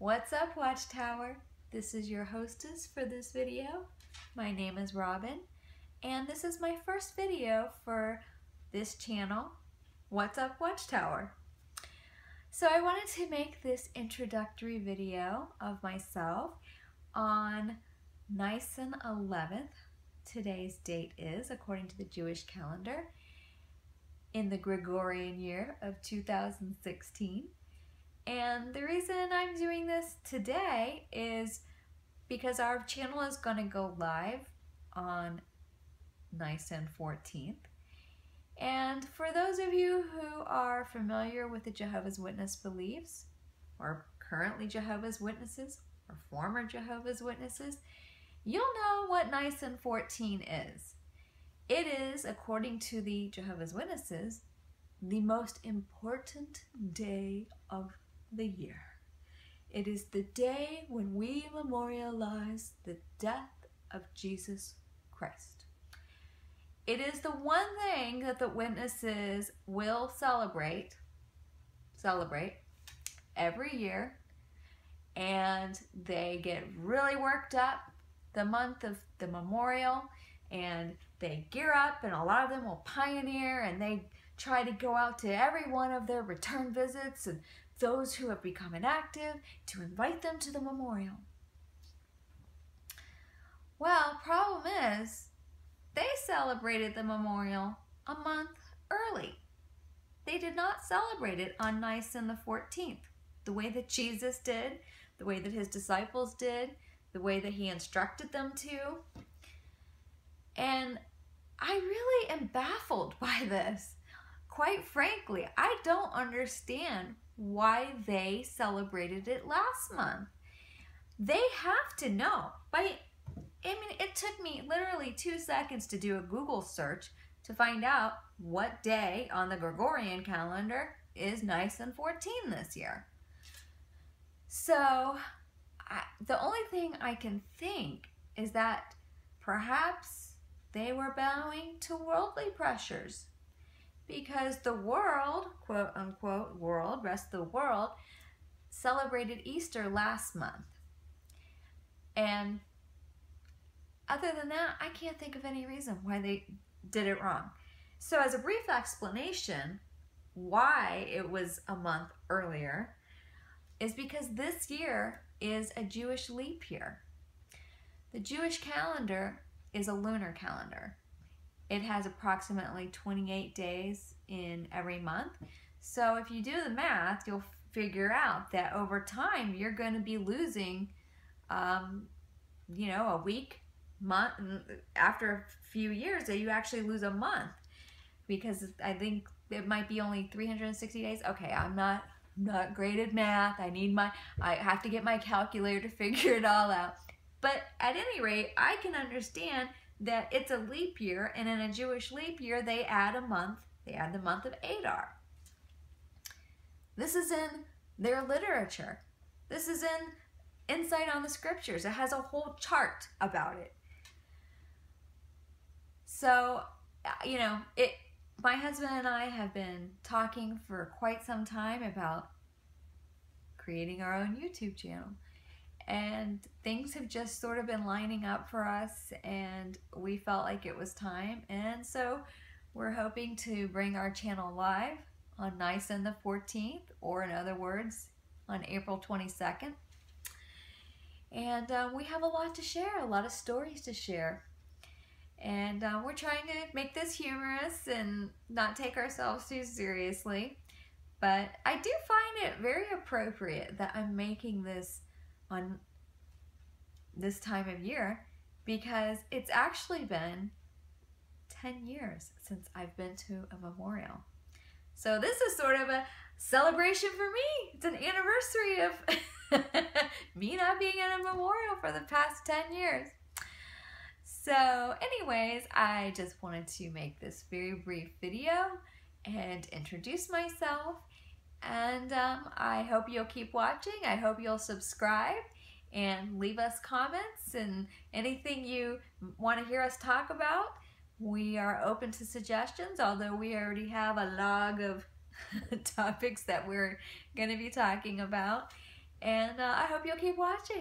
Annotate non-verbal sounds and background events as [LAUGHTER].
What's up Watchtower? This is your hostess for this video. My name is Robin and this is my first video for this channel, What's Up Watchtower. So I wanted to make this introductory video of myself on Nisan 11th. Today's date is, according to the Jewish calendar, in the Gregorian year of 2016. And the reason I'm doing this today is because our channel is going to go live on Nisan 14th. And for those of you who are familiar with the Jehovah's Witness beliefs, or currently Jehovah's Witnesses, or former Jehovah's Witnesses, you'll know what Nisan 14 is. It is, according to the Jehovah's Witnesses, the most important day of the year. It is the day when we memorialize the death of Jesus Christ. It is the one thing that the witnesses will celebrate, celebrate every year, and they get really worked up the month of the memorial, and they gear up, and a lot of them will pioneer, and they try to go out to every one of their return visits and those who have become inactive to invite them to the memorial. Well, problem is, they celebrated the memorial a month early. They did not celebrate it on Nisan the 14th, the way that Jesus did, the way that his disciples did, the way that he instructed them to. And I really am baffled [LAUGHS] by this. Quite frankly, I don't understand why they celebrated it last month. They have to know. By I mean, it took me literally two seconds to do a Google search to find out what day on the Gregorian calendar is Nisan 14 this year. So, I, the only thing I can think is that perhaps they were bowing to worldly pressures because the world, quote unquote, world, rest of the world, celebrated Easter last month. And other than that, I can't think of any reason why they did it wrong. So as a brief explanation, why it was a month earlier is because this year is a Jewish leap year. The Jewish calendar is a lunar calendar. It has approximately 28 days in every month. So if you do the math, you'll figure out that over time you're going to be losing, um, you know, a week, month. After a few years, that you actually lose a month because I think it might be only 360 days. Okay, I'm not not great at math. I need my I have to get my calculator to [LAUGHS] figure it all out. But at any rate, I can understand that it's a leap year, and in a Jewish leap year, they add a month. They add the month of Adar. This is in their literature. This is in Insight on the Scriptures. It has a whole chart about it. So, uh, you know, it. My husband and I have been talking for quite some time about creating our own YouTube channel and things have just sort of been lining up for us and we felt like it was time. And so we're hoping to bring our channel live on Nisan the 14th or in other words on April 22nd and uh, we have a lot to share a lot of stories to share. And uh, we're trying to make this humorous and not take ourselves too seriously. But I do find it very appropriate that I'm making this on this time of year because it's actually been 10 years since I've been to a memorial. So this is sort of a celebration for me. It's an anniversary of [LAUGHS] me not being at a memorial for the past 10 years. So anyways, I just wanted to make this very brief video and introduce myself and um, I hope you'll keep watching. I hope you'll subscribe and leave us comments and anything you want to hear us talk about. We are open to suggestions, although we already have a log of [LAUGHS] topics that we're going to be talking about. And uh, I hope you'll keep watching.